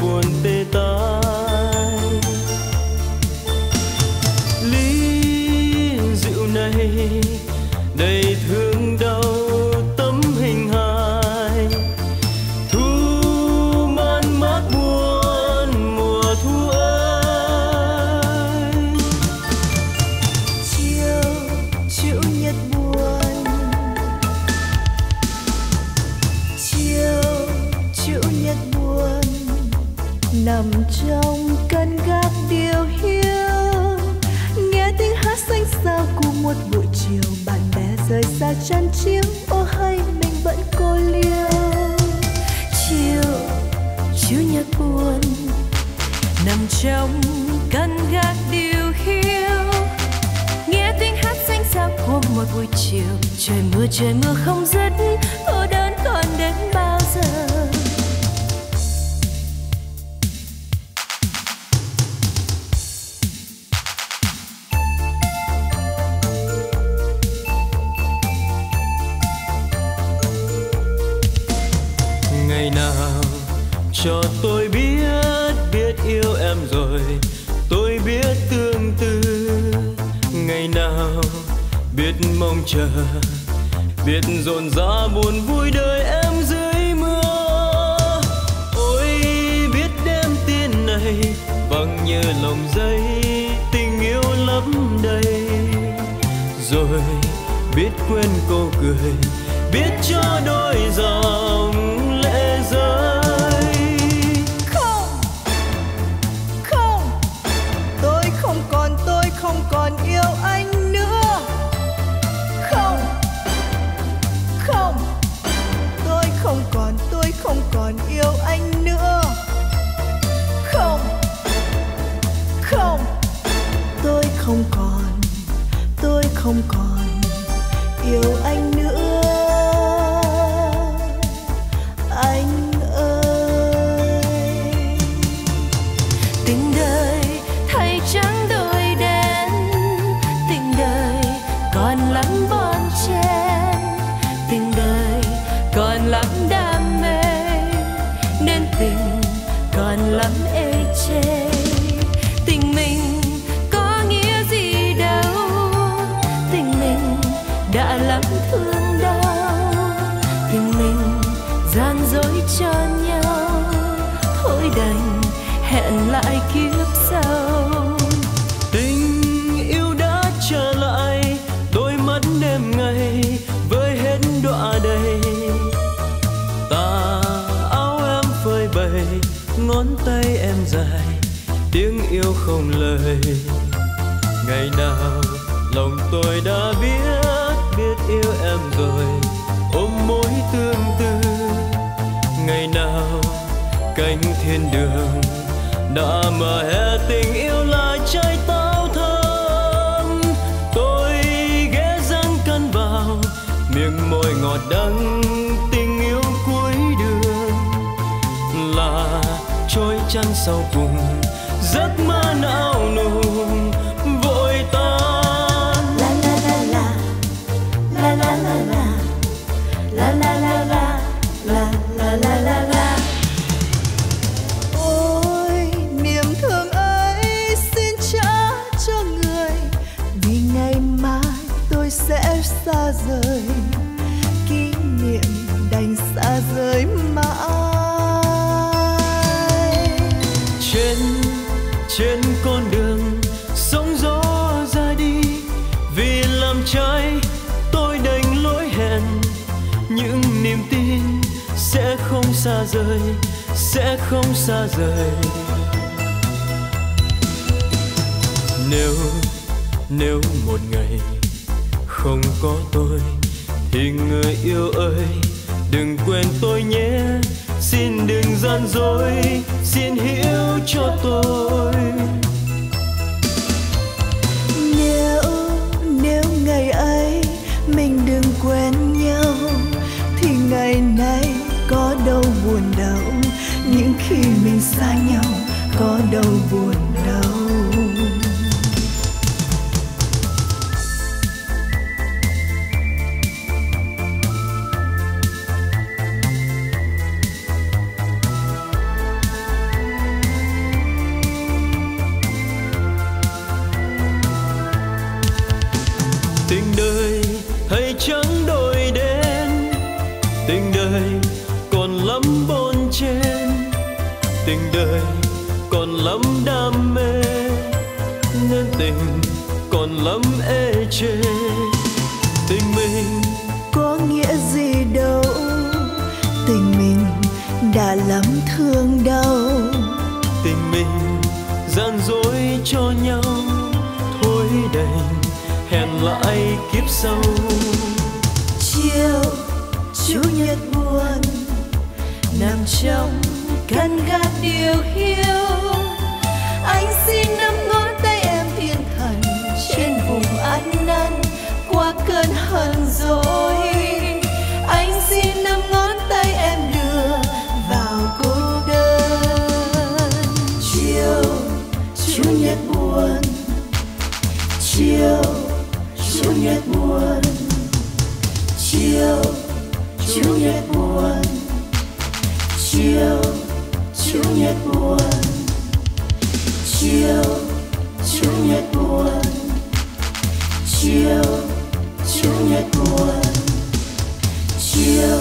buồn tê tâm nằm trong căn gác điều hiu. Nghe tiếng hát xanh sao của một buổi chiều, bạn bè rời xa chăn chiếu, ô hay mình vẫn cô liêu chiều chủ nhật buồn, nằm trong căn gác điều hiu. Nghe tiếng hát xanh sao của một buổi chiều, trời mưa trời mưa không dứt, cô đơn còn đến bao chờ. Biết rộn rã buồn vui đời em dưới mưa. Ôi, biết đêm tiên này vắng như lòng dây tình yêu lấp đầy. Rồi biết quên cô cười, biết cho đôi dòng không còn yêu anh nữa. Anh ơi tình đời lắm thương đau tình mình gian dối cho nhau. Thôi đành hẹn lại kiếp sau. Tình yêu đã trở lại, đôi mắt đêm ngày với hết đọa đầy. Tà áo em phơi bày, ngón tay em dài, tiếng yêu không lời. Ngày nào lòng tôi đã biết biết yêu em rồi, ôm mối tương tư. Ngày nào cánh thiên đường đã mở hè tình yêu là trái táo thơm tôi ghé răng căn vào, miệng môi ngọt đắng tình yêu cuối đường. Là trôi chăn sau cùng xa rời, kỷ niệm đành xa rời mãi. Trên trên con đường sóng gió ra đi, vì làm trái tôi đành lỗi hẹn. Những niềm tin sẽ không xa rời, sẽ không xa rời. Nếu nếu một ngày không có tôi thì người yêu ơi, đừng quên tôi nhé. Xin đừng gian dối, xin hiểu cho tôi. Nếu nếu ngày ấy mình đừng quên nhau, thì ngày nay có đâu buồn đâu. Những khi mình xa nhau, có đâu buồn đời chẳng đổi đến tình đời còn lắm bon chen. Tình đời còn lắm đam mê. Nên tình còn lắm ê chê. Tình mình có nghĩa gì đâu? Tình mình đã lắm thương đau. Tình mình gian dối cho nhau. Thôi đành hẹn lại kiếp sau chiều chủ nhật buồn nằm trong căn gác điều hiu, anh xin nắm ngón tay em thiên thần trên vùng ăn năn qua cơn hờn dỗi anh xin nắm ngón tay em đưa vào cô đơn. Chiều chủ nhật buồn chiều chủ nhật buồn chiều, chủ nhật buồn. Chiều, chủ nhật buồn. Chiều, chủ nhật buồn. Chiều, chủ nhật buồn. Chiều